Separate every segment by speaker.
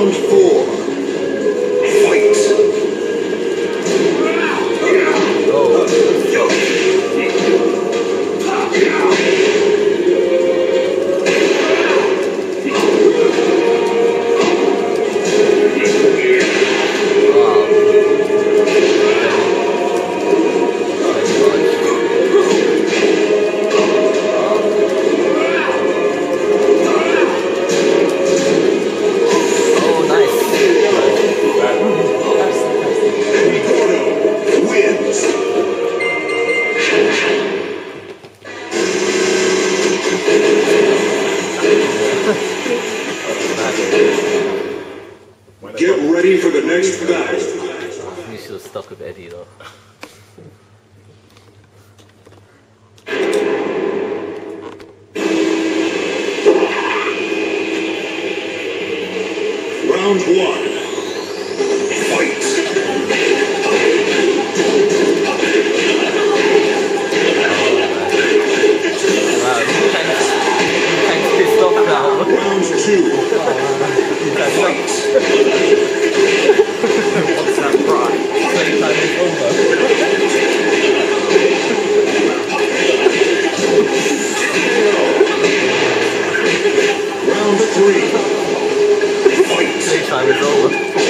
Speaker 1: Round four. Get ready for the next battle.
Speaker 2: You should have stuck with Eddie though.
Speaker 1: Round one. Fight. Two.
Speaker 3: What's that pride?
Speaker 2: Playtime is over.
Speaker 1: Round three.
Speaker 2: Playtime is over.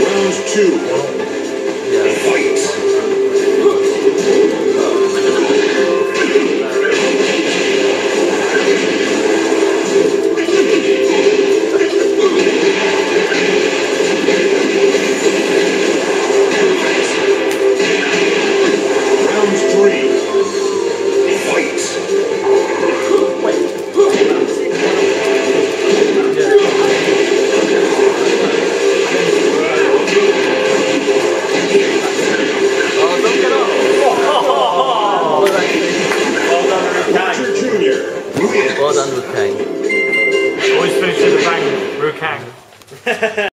Speaker 1: Round
Speaker 2: two. underpay. Always finish in the
Speaker 1: bang, Roo Kang.